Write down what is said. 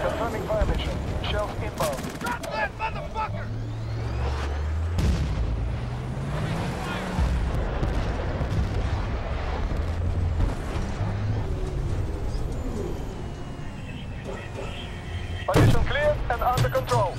Confirming fire mission. Shells inbound. Drop that motherfucker! Position clear and under control.